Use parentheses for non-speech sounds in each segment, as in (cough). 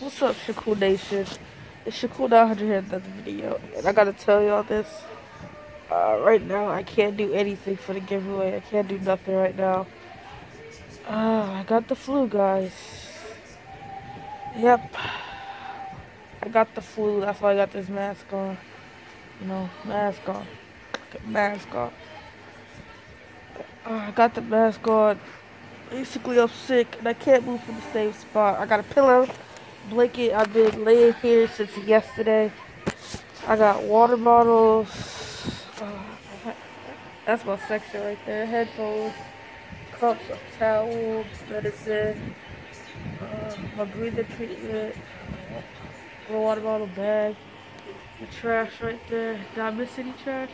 What's up, Shacool Nation? It's Shacool 900 here in the video, and I gotta tell y'all this. Uh, right now, I can't do anything for the giveaway. I can't do nothing right now. Uh, I got the flu, guys. Yep. I got the flu. That's why I got this mask on. You know, mask on. Mask on. Uh, I got the mask on. Basically, I'm sick, and I can't move from the same spot. I got a pillow blanket. I've been laying here since yesterday. I got water bottles. Uh, that's my section right there. Headphones, cups, a towel, medicine, uh, my breathing treatment, a water bottle bag, the trash right there. Did I miss any trash?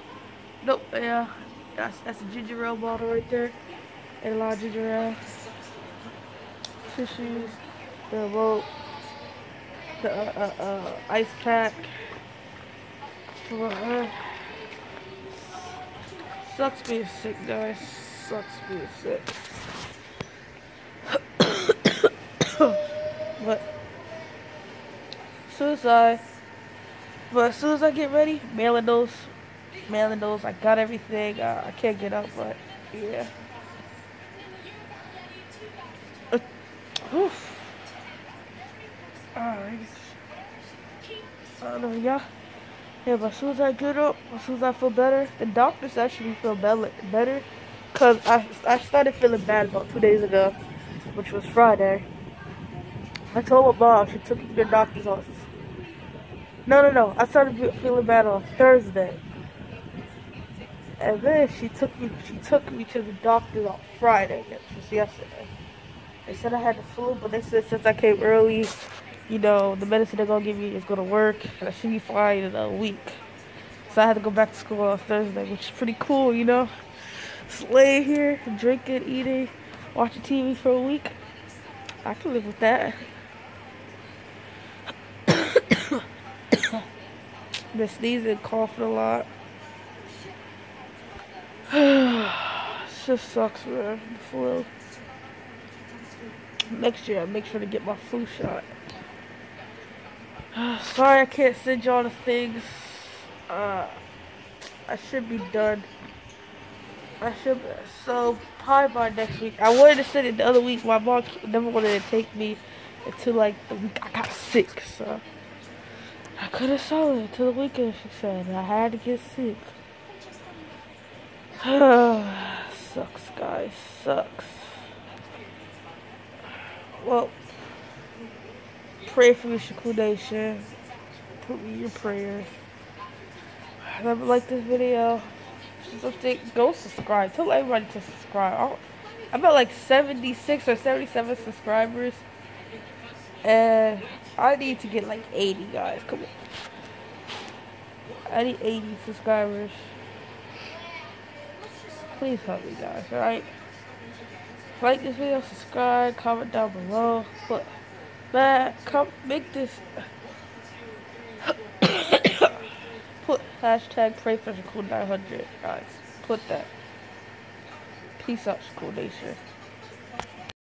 Nope. Yeah, that's that's a ginger ale bottle right there, and a lot of ginger ale. Tissues, the remote the uh, uh, uh, ice pack. Uh, sucks being sick, guys. Sucks being sick. (coughs) but soon as I, but as soon as I get ready, mailing those, mailing those. I got everything. Uh, I can't get up, but yeah. Uh, oof. Know, yeah. Yeah, but as soon as I get up, as soon as I feel better, the doctors actually feel better. better Cause I, I started feeling bad about two days ago, which was Friday. I told my mom, she took me to the doctor's office. No, no, no. I started feeling bad on Thursday. And then she took me she took me to the doctor on Friday, which was yesterday. They said I had the flu, but they said since I came early, you know, the medicine they're gonna give me is gonna work, and I should be fine in a week. So I had to go back to school on Thursday, which is pretty cool, you know. Just laying here, drinking, eating, watching TV for a week. I can live with that. (coughs) Been sneezing, coughing a lot. (sighs) it just sucks, man. The flu. Next year, I make sure to get my flu shot. (sighs) Sorry I can't send y'all the things. Uh, I should be done. I should be, so probably by next week. I wanted to send it the other week. My mom never wanted to take me until like the week I got sick. So I could have sold it until the weekend. She said I had to get sick. (sighs) Sucks, guys. Sucks. Well pray for me, Shacool Nation. Put me your prayers. If you like this video, something, go subscribe. Tell everybody to subscribe. I'm at like 76 or 77 subscribers. And I need to get like 80 guys. Come on. I need 80 subscribers. Please help me guys, alright? Like this video, subscribe, comment down below. But Man, come make this. Put hashtag pray for Shacool 900, guys. Put that. Peace out, Shacool Nation.